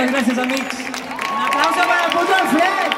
Muchas gracias, Amix. Un aplauso para el puto Alfred.